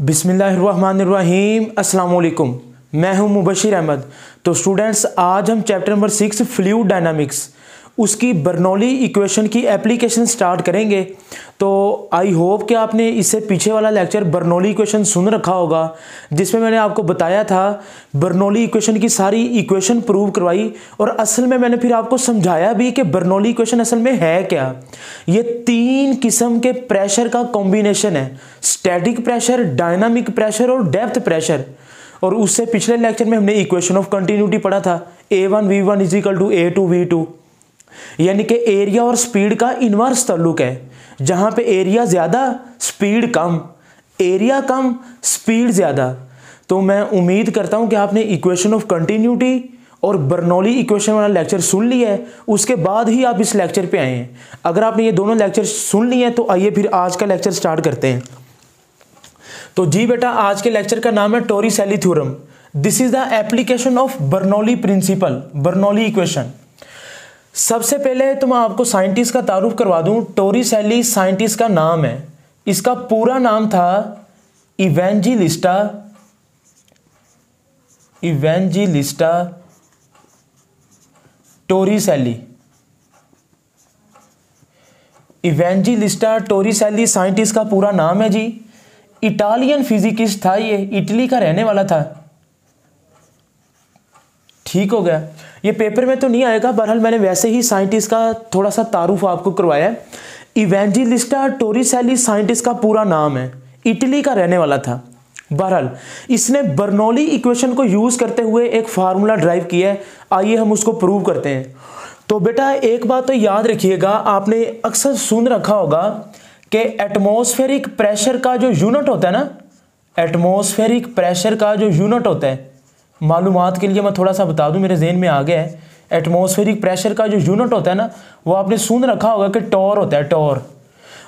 बिसमीम अल्लाम मैं हूँ मुबशिर अहमद। तो स्टूडेंट्स, आज हम chapter number six fluid dynamics उसकी बर्नौली इक्वेशन की एप्लीकेशन स्टार्ट करेंगे। तो आई होप कि आपने इससे पीछे वाला लेक्चर बर्नौली इक्वेशन सुन रखा होगा, जिसमें मैंने आपको बताया था बर्नौली इक्वेशन की सारी इक्वेशन प्रूव करवाई और असल में मैंने फिर आपको समझाया भी कि बर्नौली इक्वेशन असल में है क्या। ये तीन किस्म के प्रेशर का कॉम्बिनेशन है। स्टैटिक प्रेशर डायनामिक प्रेशर और डेप्थ प्रेशर और उससे पिछले लेक्चर में हमने इक्वेशन ऑफ़ कंटिन्यूटी पढ़ा था। A one V one is equal to A two V two यानी कि एरिया और स्पीड का इनवर्स ताल्लुक है, जहाँ पे एरिया ज़्यादा स्पीड कम। एरिया कम स्पीड ज़्यादा। तो मैं उम्मीद करता हूँ कि आपने इक्वेशन ऑफ़ कंटिन्यूटी और बर्नौली इक्वेशन वाला लेक्चर सुन लिया है। उसके बाद ही आप इस लेक्चर पे आए हैं। अगर आपने ये दोनों लेक्चर सुन लिए हैं तो आइए फिर आज का लेक्चर स्टार्ट करते हैं। तो जी बेटा, आज के लेक्चर का नाम है Torricelli theorem this is the application of Bernoulli principle Bernoulli equation सबसे पहले तो मैं आपको साइंटिस्ट का तारुफ करवा दूँ। टोरी सैली साइंटिस्ट का नाम है। इसका पूरा नाम था Evangelista. Evangelista Torricelli. Evangelista Torricelli scientist का पूरा नाम है जी। इटालियन फिजिकिस्ट था ये। इटली का रहने वाला था। ठीक हो गया। ये पेपर में तो नहीं आएगा, बहरहाल मैंने वैसे ही साइंटिस्ट का थोड़ा सा तारुफ आपको करवाया है। इवेंजिलिस्टा टोरिसैली साइंटिस्ट का पूरा नाम है। इटली का रहने वाला था। बहरहाल, इसने बर्नौली इक्वेशन को यूज़ करते हुए एक फार्मूला ड्राइव किया है। आइए हम उसको प्रूव करते हैं। तो बेटा, एक बात तो याद रखिएगा, आपने अक्सर सुन रखा होगा कि एटमोस्फेरिक प्रेशर का जो यूनिट होता है ना एटमोस्फेरिक प्रेशर का जो यूनिट होता है मालूम के लिए मैं थोड़ा सा बता दूँ, मेरे जहन में आ गया है। एटमोसफेरिक प्रेशर का जो यूनिट होता है ना, वो आपने सुन रखा होगा कि टॉर होता है, टॉर।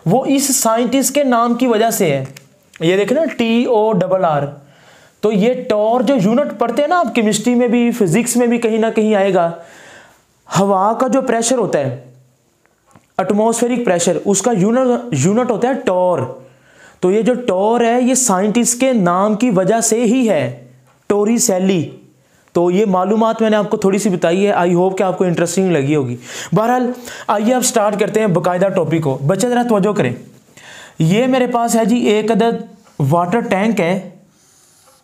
वो इस साइंटिस्ट के नाम की वजह से है। ये देखें ना टी ओ डबल आर तो ये टॉर जो यूनिट पढ़ते हैं ना आप केमिस्ट्री में भी फिजिक्स में भी कहीं ना कहीं आएगा। हवा का जो प्रेशर होता है एटमोसफेरिक प्रेशर उसका यूनिट यूनिट होता है टॉर। तो ये जो टॉर है, ये साइंटिस्ट के नाम की वजह से ही है। टोरी सैली तो ये मालूम मैंने आपको थोड़ी सी बताई है। आई होप कि आपको इंटरेस्टिंग लगी होगी। बहरहाल, आइए अब स्टार्ट करते हैं बाकायदा टॉपिक को। बच्चे, ज़रा तवज्जो करें। ये मेरे पास है जी, एक अदद वाटर टैंक है।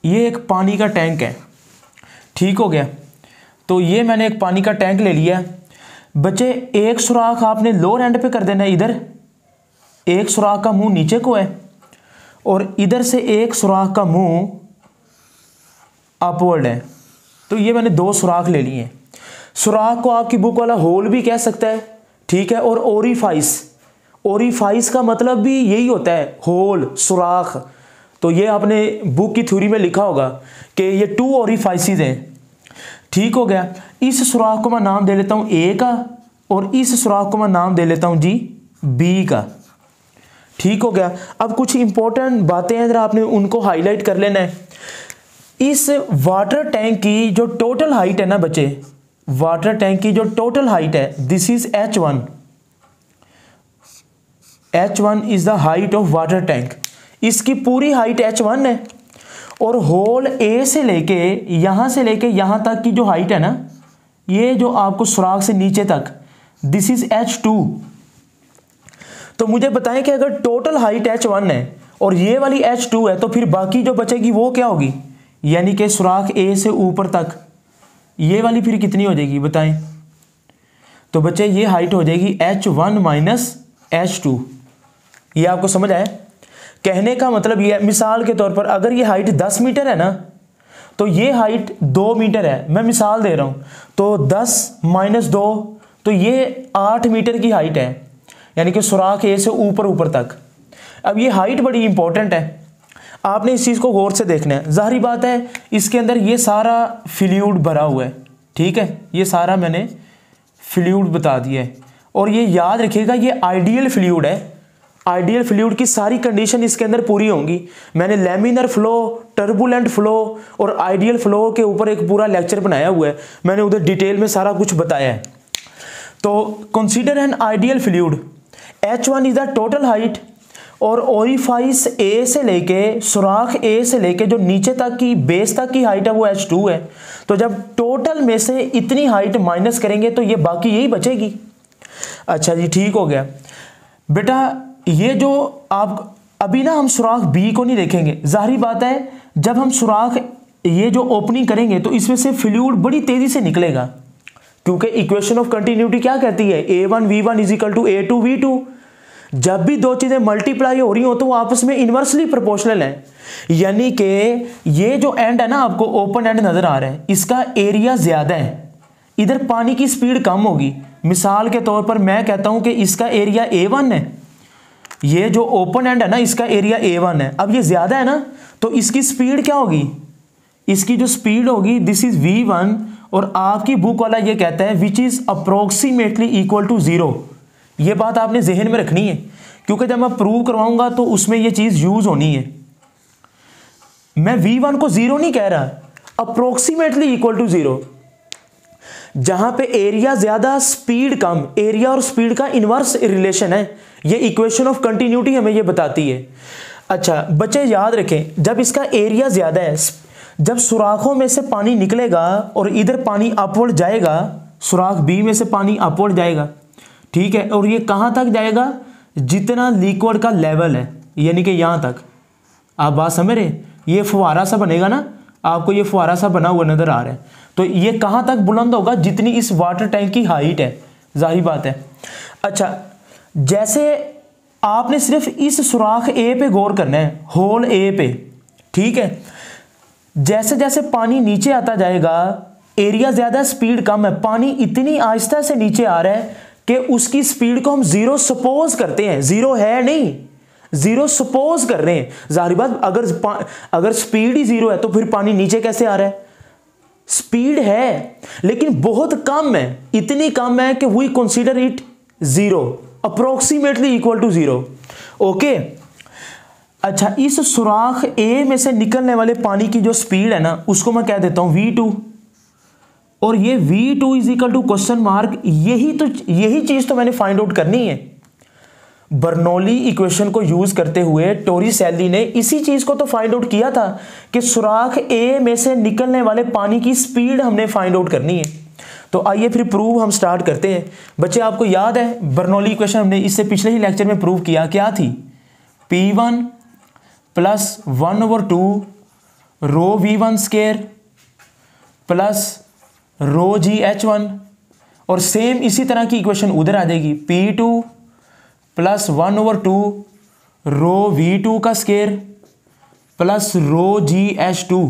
ये एक पानी का टैंक है। ठीक हो गया। तो ये मैंने एक पानी का टैंक ले लिया। बच्चे, एक सुराख आपने लोअर एंड पे कर देना है इधर। एक सुराख का मुँह नीचे को है। और इधर से एक सुराख का मुँह अपवर्ड है। तो ये मैंने दो सुराख ले लिए हैं। सुराख को आपकी बुक वाला होल भी कह सकता है, ठीक है, और ओरीफाइस। ओरीफाइस का मतलब भी यही होता है, होल, सुराख। तो ये आपने बुक की थ्योरी में लिखा होगा कि ये टू ओरीफाइसिस हैं। ठीक हो गया। इस सुराख को मैं नाम दे लेता हूँ ए का, और इस सुराख को मैं नाम दे लेता हूँ जी बी का। ठीक हो गया। अब कुछ इंपॉर्टेंट बातें हैं, जरा आपने उनको हाईलाइट कर लेना है। इस वाटर टैंक की जो टोटल हाइट है ना बच्चे, वाटर टैंक की जो टोटल हाइट है this is H one H one is the height of water tank इसकी पूरी हाइट एच वन है। और होल ए से लेके, यहाँ से लेके यहाँ तक की जो हाइट है ना, ये जो आपको सुराग से नीचे तक दिस इज़ एच टू तो मुझे बताएँ कि अगर टोटल हाइट एच वन है, और ये वाली एच टू है तो फिर बाकी जो बचेगी वो क्या होगी? यानी कि सुराख ए से ऊपर तक। ये वाली फिर कितनी हो जाएगी, बताएँ? तो बच्चे, ये हाइट हो जाएगी H one minus H two ये आपको समझ आए कहने का मतलब ये मिसाल के तौर पर अगर ये हाइट दस मीटर है ना तो ये हाइट दो मीटर है। मैं मिसाल दे रहा हूँ तो दस माइनस दो तो ये आठ मीटर की हाइट है, यानी कि सुराख ए से ऊपर ऊपर तक। अब ये हाइट बड़ी इंपॉर्टेंट है। आपने इस चीज़ को गौर से देखना है। जाहरी बात है, इसके अंदर ये सारा फ्लूड भरा हुआ है, ठीक है? ये सारा मैंने फ्लूड बता दिया है। और ये याद रखिएगा, ये आइडियल फ्लूड है। आइडियल फ्लूड की सारी कंडीशन इसके अंदर पूरी होंगी। मैंने लेमिनर फ्लो टर्बुलेंट फ्लो और आइडियल फ्लो के ऊपर एक पूरा लेक्चर बनाया हुआ है। मैंने उधर डिटेल में सारा कुछ बताया है। तो consider an ideal fluid H one is the total height और ओरिफाइस ए से लेके, सुराख ए से लेके, जो नीचे तक की बेस तक की हाइट है, वो एच टू है। तो जब टोटल में से इतनी हाइट माइनस करेंगे तो ये बाकी यही बचेगी। अच्छा जी, ठीक हो गया। बेटा, ये जो आप, अभी ना हम सुराख बी को नहीं देखेंगे। जाहरी बात है, जब हम सुराख ये जो ओपनिंग करेंगे तो इसमें से फ्लूड बड़ी तेज़ी से निकलेगा। क्योंकि इक्वेशन ऑफ़ कंटिन्यूटी क्या कहती है? A one V one is equal to A two V two जब भी दो चीज़ें मल्टीप्लाई हो रही हो तो वो आपस में इन्वर्सली प्रोपोर्शनल है। यानी कि ये जो एंड है ना, आपको ओपन एंड नज़र आ रहा है। इसका एरिया ज़्यादा है। इधर पानी की स्पीड कम होगी। मिसाल के तौर पर मैं कहता हूँ कि इसका एरिया ए वन है। ये जो ओपन एंड है ना, इसका एरिया ए वन है। अब ये ज़्यादा है ना तो इसकी स्पीड क्या होगी? इसकी जो स्पीड होगी दिस इज़ वी वन और आपकी बुक वाला ये कहता है which is approximately equal to zero ये बात आपने जहन में रखनी है, क्योंकि जब मैं प्रूव करवाऊँगा तो उसमें ये चीज़ यूज़ होनी है। मैं वी वन को ज़ीरो नहीं कह रहा अप्रोक्सीमेटली इक्वल टू ज़ीरो जहाँ पे एरिया ज़्यादा स्पीड कम एरिया और स्पीड का इनवर्स रिलेशन है, ये इक्वेशन ऑफ़ कंटिन्यूटी हमें ये बताती है। अच्छा बच्चे याद रखें, जब इसका एरिया ज़्यादा है, जब सुराखों में से पानी निकलेगा और इधर पानी अपवर्ड जाएगा, सुराख बी में से पानी अपवर्ड जाएगा ठीक है? और ये कहाँ तक जाएगा? जितना लिक्विड का लेवल है, यानी कि यहाँ तक। आप बात समझ रहे ये फुहारा सा बनेगा ना? आपको ये फुहारा सा बना हुआ नज़र आ रहा है। तो ये कहाँ तक बुलंद होगा? जितनी इस वाटर टैंक की हाइट है। ज़ाहिर बात है। अच्छा जैसे आपने सिर्फ़ इस सुराख ए पे गौर करना है होल ए पे, ठीक है? जैसे जैसे पानी नीचे आता जाएगा एरिया ज़्यादा स्पीड कम है, पानी इतनी आहिस्ता से नीचे आ रहा है कि उसकी स्पीड को हम ज़ीरो सपोज़ करते हैं। ज़ीरो है नहीं। ज़ीरो सपोज़ कर रहे हैं। ज़ाहिर बात, अगर अगर स्पीड ही ज़ीरो है तो फिर पानी नीचे कैसे आ रहा है? स्पीड है, लेकिन बहुत कम है। इतनी कम है कि we consider it zero approximately equal to zero okay अच्छा इस सुराख ए में से निकलने वाले पानी की जो स्पीड है ना, उसको मैं कह देता हूँ वी टू और ये V two is equal to question mark यही तो यही चीज़ तो मैंने फाइंड आउट करनी है। बर्नौली इक्वेशन को यूज़ करते हुए टोरी सैली ने इसी चीज़ को तो फाइंड आउट किया था कि सुराख ए में से निकलने वाले पानी की स्पीड हमने फाइंड आउट करनी है। तो आइए फिर प्रूव हम स्टार्ट करते हैं। बच्चे, आपको याद है, बर्नौली इक्वेशन हमने इससे पिछले ही लेक्चर में प्रूव किया, क्या थी? P one plus one over two rho V one square plus rho G H one और सेम इसी तरह की इक्वेशन उधर आ जाएगी। P two plus one over two rho V two का square plus rho G H two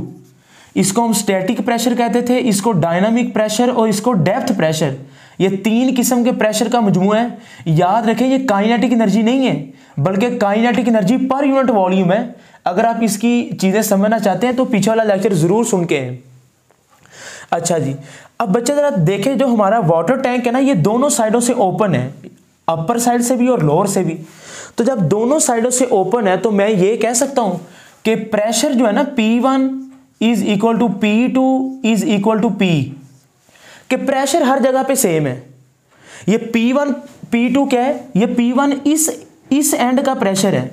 इसको हम स्टैटिक प्रेशर कहते थे, इसको डायनामिक प्रेशर और इसको डेप्थ प्रेशर ये तीन किस्म के प्रेशर का मजमू है। याद रखें, ये काइनेटिक एनर्जी नहीं है, बल्कि kinetic energy per unit volume है। अगर आप इसकी चीज़ें समझना चाहते हैं तो पीछे वाला लेक्चर ज़रूर सुन के अच्छा जी। अब बच्चे ज़रा देखें, जो हमारा वाटर टैंक है ना, ये दोनों साइडों से ओपन है। अपर साइड से भी और लोअर से भी। तो जब दोनों साइडों से ओपन है तो मैं ये कह सकता हूँ कि प्रेशर जो है ना P one is equal to P two is equal to P कि प्रेशर हर जगह पे सेम है। ये P1 P2 क्या है? ये P1 इस इस एंड का प्रेशर है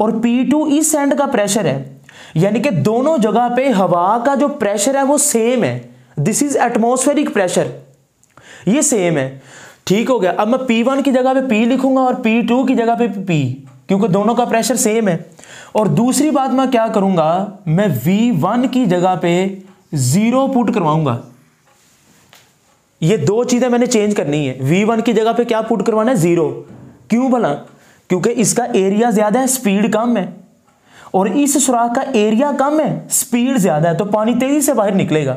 और P2 इस एंड का प्रेशर है। यानी कि दोनों जगह पे हवा का जो प्रेशर है, वो सेम है। दिस इज़ एटमोस्फेरिक प्रेशर ये सेम है। ठीक हो गया। अब मैं P1 की जगह पे P लिखूँगा और P2 की जगह पे P, क्योंकि दोनों का प्रेशर सेम है। और दूसरी बात मैं क्या करूँगा? मैं V1 की जगह पे ज़ीरो पुट करवाऊँगा। ये दो चीज़ें मैंने चेंज करनी है। V1 की जगह पे क्या पुट करवाना है? ज़ीरो क्यों भला? क्योंकि इसका एरिया ज़्यादा है स्पीड कम है। और इस सुराख का एरिया कम है स्पीड ज़्यादा है तो पानी तेज़ी से बाहर निकलेगा।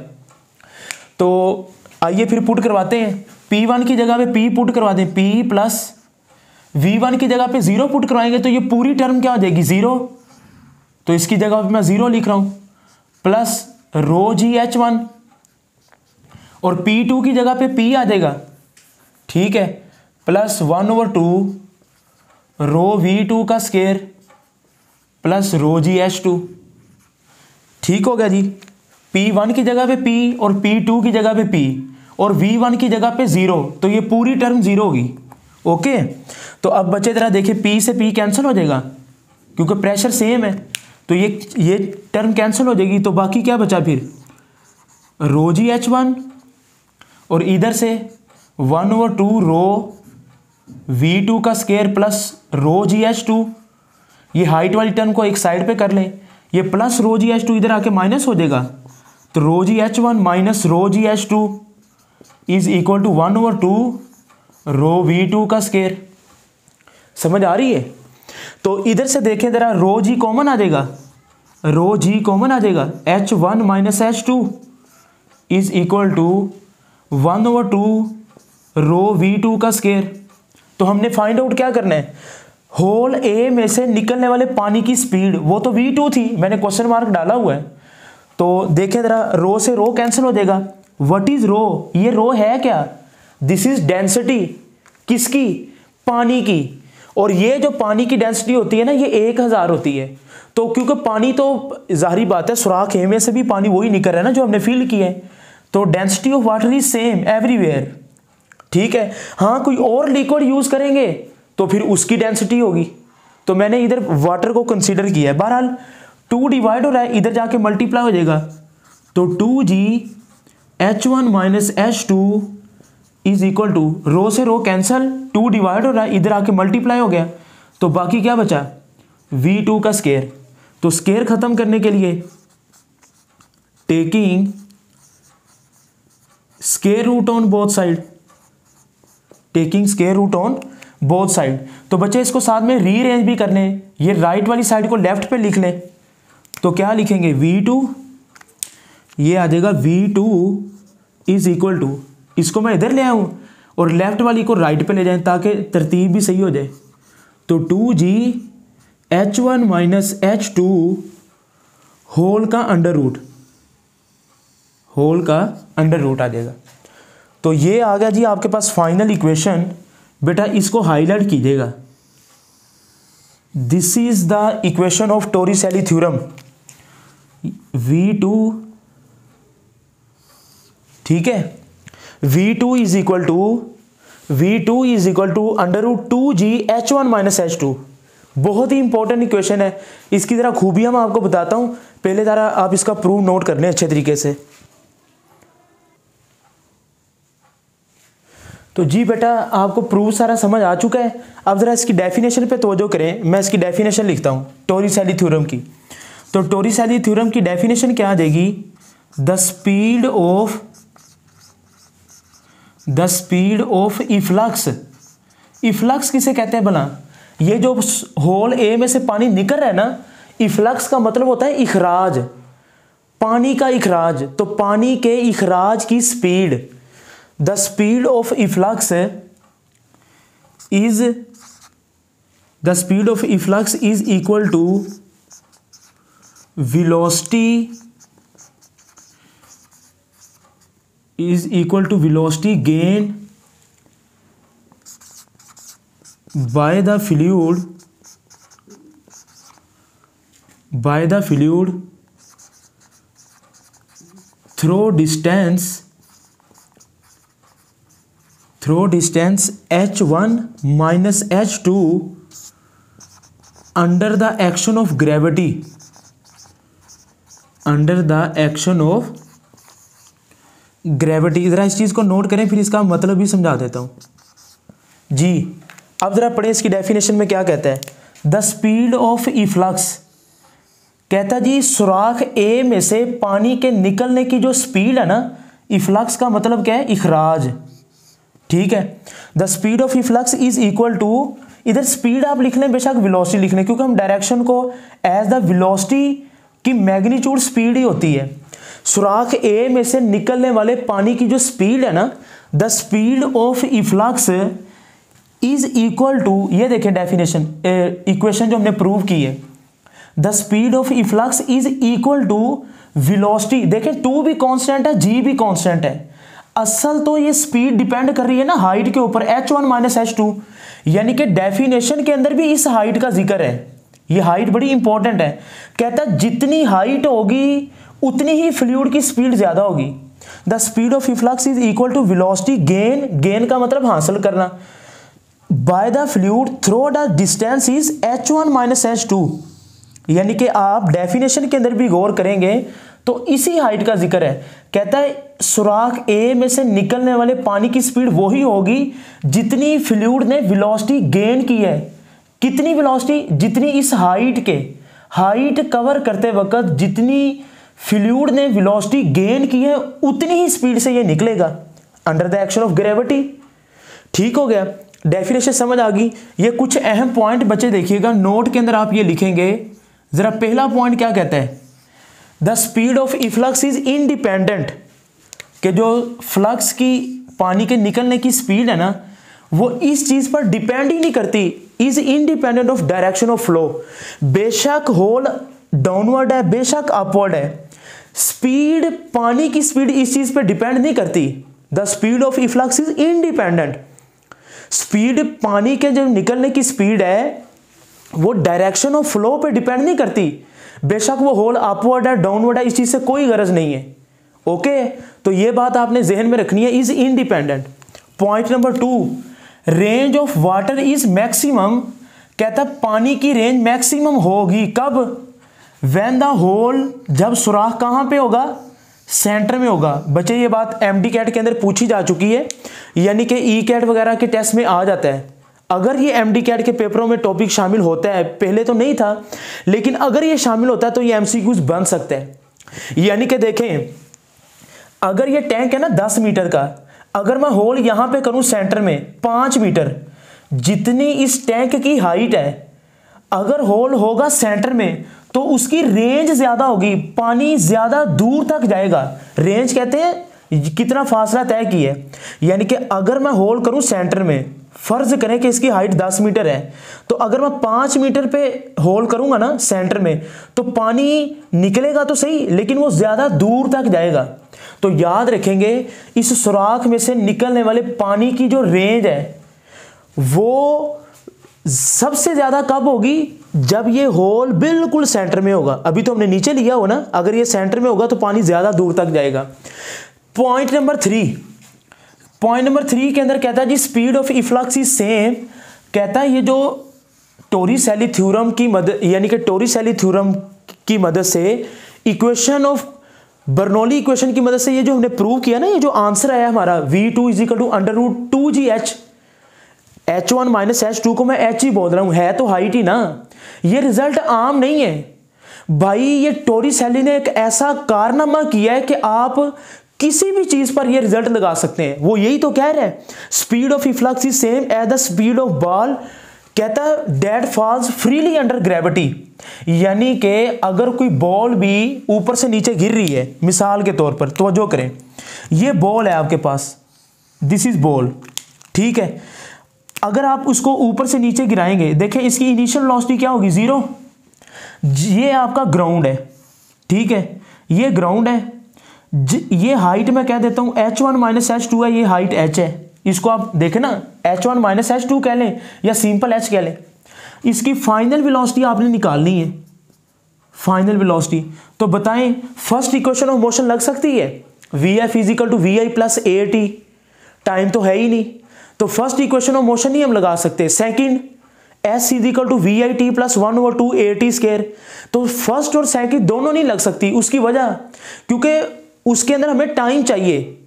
तो आइए फिर पुट करवाते हैं। P1 की जगह पे P पुट करवा दें। P प्लस V1 की जगह पे ज़ीरो पुट करवाएँगे तो ये पूरी टर्म क्या हो जाएगी? ज़ीरो तो इसकी जगह पे मैं ज़ीरो लिख रहा हूँ। Plus rho G H one और पी टू की जगह पे पी आ जाएगा। ठीक है। Plus one over two rho V two का square plus rho G H two ठीक हो गया जी। पी वन की जगह पे पी और पी टू की जगह पे पी और वी वन की जगह पे ज़ीरो तो ये पूरी टर्म ज़ीरो होगी। ओके तो अब बच्चे तरह देखिए पी से पी कैंसिल हो जाएगा, क्योंकि प्रेशर सेम है तो ये ये टर्म कैंसिल हो जाएगी तो बाकी क्या बचा फिर? रो जी एच वन और इधर से one over two rho V two का square plus rho G H two ये हाइट वाली टर्म को एक साइड पे कर लें, ये plus rho G H two इधर आके माइनस हो जाएगा। तो rho G H one minus rho G H two is equal to one over two rho V two का स्केयर समझ आ रही है? तो इधर से देखें, जरा रो जी कॉमन आ जाएगा। रो जी कॉमन आ जाएगा। H one minus H two is equal to one over two rho V two का स्केयर तो हमने फाइंड आउट क्या करना है? होल ए में से निकलने वाले पानी की स्पीड वो तो वी टू थी। मैंने क्वेश्चन मार्क डाला हुआ है। तो देखें जरा, रो से रो कैंसिल हो जाएगा। What is rho? ये रो है क्या? दिस इज़ डेंसिटी किसकी? पानी की। और ये जो पानी की डेंसिटी होती है ना, ये एक हज़ार होती है। तो क्योंकि पानी तो जाहरी बात है, सुराख ए से भी पानी वही निकल रहा है ना जो हमने फील किया है। तो density of water is same everywhere ठीक है? हाँ कोई और लिक्विड यूज़ करेंगे तो फिर उसकी डेंसिटी होगी। तो मैंने इधर वाटर को कंसिडर किया है। बहरहाल टू डिवाइड हो रहा है, इधर जाके मल्टीप्लाई हो जाएगा। तो two G H one minus H two is equal to rho से रो कैंसल टू डिवाइड हो रहा है, इधर आके मल्टीप्लाई हो गया। तो बाकी क्या बचा? वी टू का स्केयर तो स्केयर खत्म करने के लिए taking square root on both side taking square root on both side तो बच्चे, इसको साथ में रीअरेंज भी कर लें ये राइट वाली साइड को लेफ़्ट पे लिख लें। तो क्या लिखेंगे? V2 टू ये आ जाएगा v2 two is equal to इसको मैं इधर ले आऊँ और लेफ़्ट वाली को राइट पे ले जाएँ ताकि तरतीब भी सही हो जाए। तो two G H one minus H two whole का अंडर रूट होल का अंडर रूट आ जाएगा। तो ये आ गया जी आपके पास फाइनल इक्वेशन बेटा, इसको हाईलाइट कीजिएगा। This is the equation of Torri Torricelli theorem V two ठीक है? V two is equal to V two is equal to under root two G H one minus H two बहुत ही important equation है। इसकी ज़रा खूबियाँ मैं आपको बताता हूँ। पहले ज़रा आप इसका प्रूव नोट कर लें अच्छे तरीके से। तो जी बेटा, आपको प्रूफ सारा समझ आ चुका है। अब ज़रा इसकी डेफिनेशन पे तवज्जो करें। मैं इसकी डेफिनेशन लिखता हूँ। टोरीसैली थ्योरम की। तो टोरीसैली थ्योरम की डेफिनेशन क्या देगी the speed of the speed of efflux efflux किसे कहते हैं भला? ये जो होल ए में से पानी निकल रहा है ना इफ्लक्स का मतलब होता है इखराज। पानी का इखराज तो पानी के इखराज की speed the speed of efflux is the speed of efflux is equal to velocity is equal to velocity gain by the fluid by the fluid through distance through distance h1 minus h2 under the action of gravity under the action of gravity ज़रा इस चीज़ को note करें, फिर इसका मतलब भी समझा देता हूँ। जी, अब ज़रा पढ़ें इसकी डेफिनेशन में क्या कहता है। द स्पीड ऑफ़ इफ्लक्स कहता जी, सुराख ए में से पानी के निकलने की जो स्पीड है ना इफ्लक्स का मतलब क्या है? इखराज। ठीक है? The speed of efflux is equal to इधर स्पीड आप लिख लें बेशक वेलोसिटी लिख लें क्योंकि हम डायरेक्शन को एज द वेलोसिटी की मैग्नीट्यूड स्पीड ही होती है। सुराख ए में से निकलने वाले पानी की जो स्पीड है ना the speed of efflux is equal to ये देखें डेफिनेशन इक्वेशन जो हमने प्रूव की है। The speed of efflux is equal to velocity देखें टू भी कांस्टेंट है जी भी कांस्टेंट है। असल तो ये स्पीड डिपेंड कर रही है ना हाइट के ऊपर H one minus H two यानी कि डेफिनेशन के अंदर भी इस हाइट का ज़िक्र है। ये हाइट बड़ी इंपॉर्टेंट है। कहता है जितनी हाइट होगी, उतनी ही फ्लूड की स्पीड ज़्यादा होगी। The speed of efflux is equal to velocity gain gain का मतलब हासिल करना। By the fluid through the distance is H one minus H two यानी कि आप डेफिनेशन के अंदर भी गौर करेंगे तो इसी हाइट का ज़िक्र है। कहता है, सुराख ए में से निकलने वाले पानी की स्पीड वही होगी जितनी फ्लूड ने वेलोसिटी गेन की है। कितनी वेलोसिटी जितनी इस हाइट के हाइट कवर करते वक्त जितनी फ्लूड ने वेलोसिटी गेन की है, उतनी ही स्पीड से ये निकलेगा। Under the action of gravity ठीक हो गया। डेफिनेशन समझ आ गई। ये कुछ अहम पॉइंट बच्चे देखिएगा। नोट के अंदर आप ये लिखेंगे। जरा पहला पॉइंट क्या कहता है? The speed of efflux is independent कि जो फ्लक्स की पानी के निकलने की स्पीड है ना, वो इस चीज़ पर डिपेंड ही नहीं करती। Is independent of direction of flow बेशक होल डाउनवर्ड है, बेशक अपवर्ड है. स्पीड पानी की स्पीड इस चीज़ पर डिपेंड नहीं करती. The speed of efflux is independent speed पानी के जो निकलने की स्पीड है, वो डायरेक्शन ऑफ़ फ्लो पे डिपेंड नहीं करती. बेशक वो होल अपवर्ड है डाउनवर्ड है, इस चीज़ से कोई गरज नहीं है. Okay okay? तो ये बात आपने जहन में रखनी है is independent point number two range of water is maximum, कहता पानी की रेंज मैक्सिमम होगी कब? वैन द होल जब सुराख कहाँ पे होगा? सेंटर में होगा। बच्चे, ये बात एम डी कैट के अंदर पूछी जा चुकी है। यानी कि ई कैट वगैरह के टेस्ट में आ जाता है। अगर ये एम डी कैट के पेपरों में टॉपिक शामिल होता है, पहले तो नहीं था, लेकिन अगर ये शामिल होता है तो ये एम सी क्यूज बन सकते हैं। यानी कि देखें, अगर ये टैंक है ना दस मीटर का अगर मैं होल यहाँ पे करूँ सेंटर में, पाँच मीटर जितनी इस टैंक की हाइट है, अगर होल होगा सेंटर में तो उसकी रेंज ज़्यादा होगी, पानी ज़्यादा दूर तक जाएगा। रेंज कहते हैं, कितना फासला तय की है। यानी कि अगर मैं होल करूँ सेंटर में, फ़र्ज़ करें कि इसकी हाइट 10 मीटर है तो अगर मैं पाँच मीटर पे होल करूँगा ना सेंटर में तो पानी निकलेगा तो सही, लेकिन वो ज़्यादा दूर तक जाएगा। तो याद रखेंगे, इस सुराख में से निकलने वाले पानी की जो रेंज है, वो सबसे ज़्यादा कब होगी? जब ये होल बिल्कुल सेंटर में होगा। अभी तो हमने नीचे लिया हो ना, अगर ये सेंटर में होगा तो पानी ज़्यादा दूर तक जाएगा। Point number three point number three के अंदर कहता है जी speed of efflux is same कहता है ये जो टोरीसैली थ्योरम की मदद यानी कि टोरीसैली थ्योरम की मदद से इक्वेशन ऑफ़ बर्नौली इक्वेशन की मदद से ये जो हमने प्रूव किया ना, ये जो आंसर आया हमारा v2 two is equal to under root two G H H one minus H two को मैं एच ही बोल रहा हूँ, है तो हाइट ही ना। ये रिज़ल्ट आम नहीं है। भाई, ये टोरी सैली ने एक ऐसा कारनामा किया है कि आप किसी भी चीज़ पर ये रिज़ल्ट लगा सकते हैं। वो यही तो कह रहे हैं speed of efflux is same as the speed of ball कहता है that falls freely under gravity यानी कि अगर कोई बॉल भी ऊपर से नीचे गिर रही है, मिसाल के तौर पर तो करें। ये बॉल है आपके पास। दिस इज़ बॉल ठीक है? अगर आप उसको ऊपर से नीचे गिराएँगे, देखें, इसकी इनिशियल वेलोसिटी क्या होगी? ज़ीरो ये आपका ग्राउंड है। ठीक है? ये ग्राउंड है। ये हाइट में कह देता हूँ H one minus H two है, ये हाइट एच है। इसको आप देखें ना H one minus H two कह लें या सिंपल एच कह लें। इसकी फाइनल वेलोसिटी आपने निकालनी है। फाइनल वेलोसिटी तो बताएँ फ़र्स्ट इक्वेशन ऑफ़ मोशन लग सकती है? V F is equal to V I plus A T time तो है ही नहीं। तो फ़र्स्ट इक्वेशन ऑफ़ मोशन ही हम लगा सकते। हैं second S is equal to V I T plus one over two A T square तो फ़र्स्ट और सेकेंड दोनों नहीं लग सकती। उसकी वजह, क्योंकि उसके अंदर हमें टाइम चाहिए।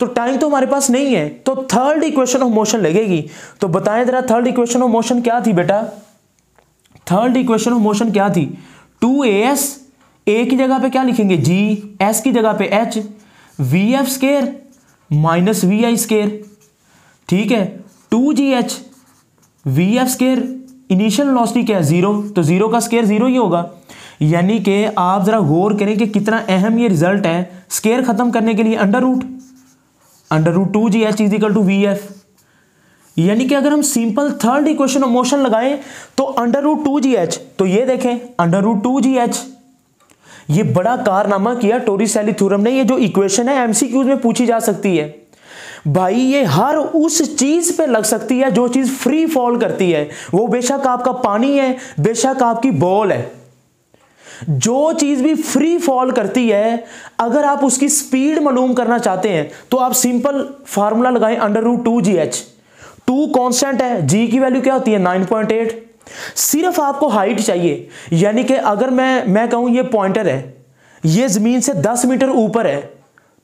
तो टाइम तो हमारे पास नहीं है तो थर्ड इक्वेशन ऑफ़ मोशन लगेगी। तो बताएँ जरा थर्ड इक्वेशन ऑफ़ मोशन क्या थी बेटा? थर्ड इक्वेशन ऑफ़ मोशन क्या थी? टू ए एस ए की जगह पे क्या लिखेंगे? जी एस की जगह पे H V F square minus V I square ठीक है? Two G H V F square initial velocity क्या है? ज़ीरो तो ज़ीरो का स्केयर ज़ीरो ही होगा। यानी कि आप जरा गौर करें कि कितना अहम ये रिज़ल्ट है। स्केयर खत्म करने के लिए under root under root two G H is equal to V F यानी कि अगर हम simple third equation of motion लगाएँ तो under root two G H तो ये देखें under root two G H ये बड़ा कारनामा किया टोरी सैली थ्योरम ने, ये जो इक्वेशन है एमसीक्यूज में पूछी जा सकती है। भाई, ये हर उस चीज़ पे लग सकती है जो चीज़ फ्री फॉल करती है। वो बेशक आपका पानी है, बेशक आपकी बॉल है। जो चीज़ भी फ्री फॉल करती है, अगर आप उसकी स्पीड मालूम करना चाहते हैं तो आप सिंपल फार्मूला लगाएँ under root two G H two constant है जी की वैल्यू क्या होती है? 9.8 सिर्फ़ आपको हाइट चाहिए, यानी कि अगर मैं मैं कहूँ ये पॉइंटर है, ये ज़मीन से 10 मीटर ऊपर है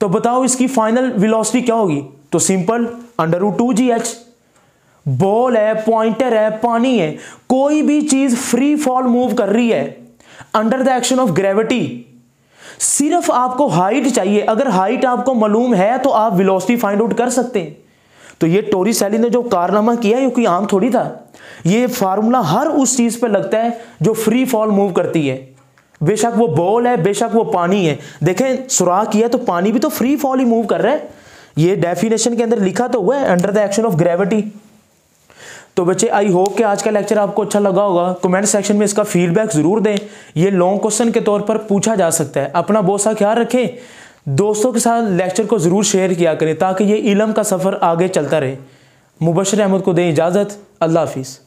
तो बताओ इसकी फाइनल वेलोसिटी क्या होगी? तो simple under root two G H ball है पॉइंटर है, पानी है, कोई भी चीज़ फ्री फॉल मूव कर रही है under the action of gravity सिर्फ़ आपको हाइट चाहिए। अगर हाइट आपको मालूम है तो आप वेलोसिटी फाइंड आउट कर सकते हैं। तो ये टोरी सैली ने जो कारनामा किया है कोई आम थोड़ी था। ये फार्मूला हर उस चीज़ पे लगता है, जो फ्री फॉल मूव करती है। बेशक वो बॉल है, बेशक वो पानी है। देखें सुराख किया तो पानी भी तो फ्री फॉल ही मूव कर रहा है। ये डेफिनेशन के अंदर लिखा तो हुआ है under the action of gravity तो बच्चे आई होप कि आज का लेक्चर आपको अच्छा लगा होगा। कमेंट सेक्शन में इसका फीडबैक ज़रूर दें। ये लॉन्ग क्वेश्चन के तौर पर पूछा जा सकता है। अपना बहुत सा ख्याल रखें। दोस्तों के साथ लेक्चर को ज़रूर शेयर किया करें ताकि ये इलम का सफ़र आगे चलता रहे। मुबशर अहमद को दें इजाज़त। अल्लाह हाफिज़।